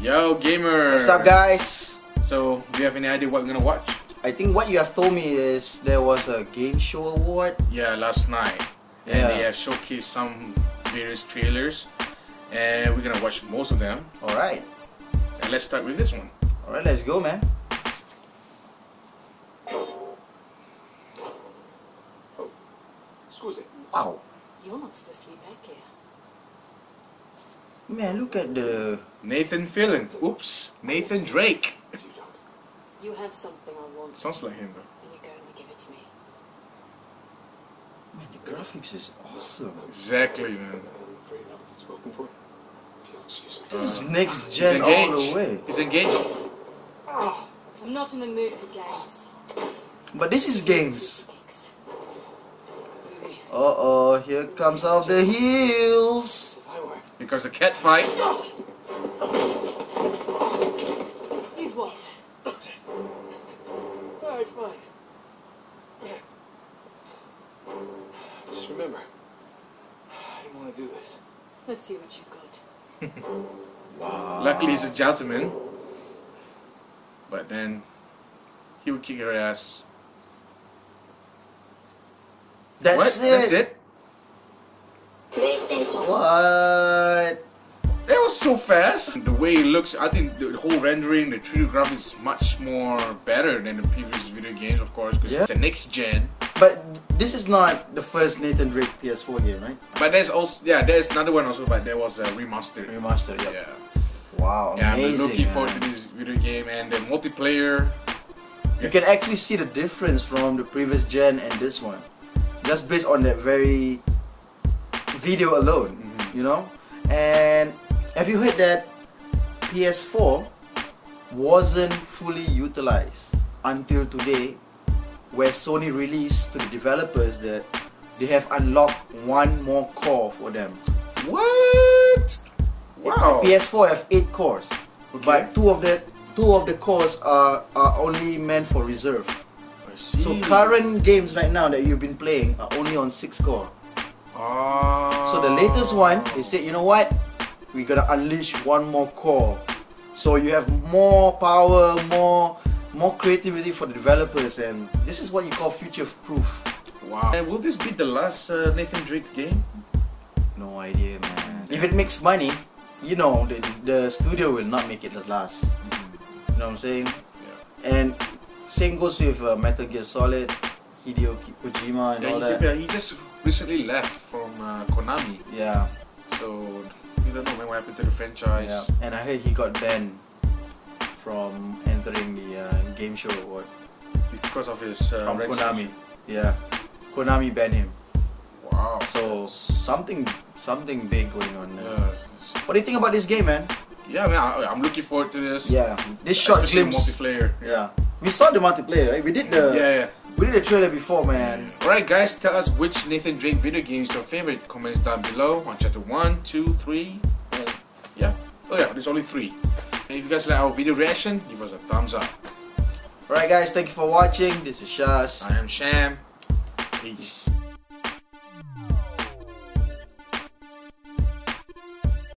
Yo, gamer. What's up, guys? So, do you have any idea what we're gonna watch? I think what you have told me is there was a game show award. Yeah, last night, and Yeah. they have showcased some various trailers, and we're gonna watch most of them. All right, And let's start with this one. all right, let's go, man. Scusi, Wow, You're not supposed to be back here. man, look at the. Nathan Fillion. Oops, Nathan Drake. You have something I want, Sounds like him though. and you're going to give it to me. Man, the graphics is awesome. Exactly, man. What the hell are you afraid for? If excuse me. This is uh, next gen all the way. He's engaged. Ah, I'm not in the mood for games. But this is games. Thanks. Uh oh, here comes off the heels. If I were, Because a cat fight. You'd what? alright, fine. Just remember, I didn't want to do this. Let's see what you've got. Wow. Luckily, he's a gentleman. But then, he would kick her ass. That's what? it. That's it? What? That was so fast. The way it looks, I think the whole rendering, the 3D graphics is much more better than the previous video games, of course, because Yeah. it's a next gen. But this is not the first Nathan Drake PS4 game, right? But there's also, yeah, there's another one also, but there was a remastered. Remastered, Yeah. Wow, Yeah, I'm amazing. looking forward man. to this video game and the multiplayer. You can actually see the difference from the previous gen and this one. Just based on that very video alone, Mhm. you know? And have you heard that PS4 wasn't fully utilized until today where Sony released to the developers that they have unlocked one more core for them. What? Wow. PS4 have eight cores, Okay. but two of the two of the cores are, are only meant for reserve. So current games right now that you've been playing are only on six core. Ah. So the latest one, they said, you know what? We're gonna unleash one more core. So you have more power, more more creativity for the developers, and this is what you call future proof. Wow. And will this be the last uh, Nathan Drake game? No idea, man. If it makes money, you know the the studio will not make it the last. You know what I'm saying? Yeah. And same goes with uh, Metal Gear Solid, Hideo Kojima and Yeah, all he, that. yeah, he just recently left from uh, Konami, Yeah. so we don't know man, what happened to the franchise. Yeah, and I heard he got banned from entering the uh, game show award because of his uh, from. Konami. Yeah, Konami banned him. Wow. So something something big going on. There. yeah, What do you think about this game, man? yeah, man, I, I'm looking forward to this. Yeah, this short Especially glimpse. multiplayer. Yeah, we saw the multiplayer, right? We did the yeah, yeah. we did the trailer before, man. Alright guys, tell us which Nathan Drake video game is your favorite. Comments down below on chapter one, two, three, and yeah. Oh yeah, there's only 3. And if you guys like our video reaction, give us a thumbs up. Alright, guys, thank you for watching. This is Shaz. I am Syam. Peace.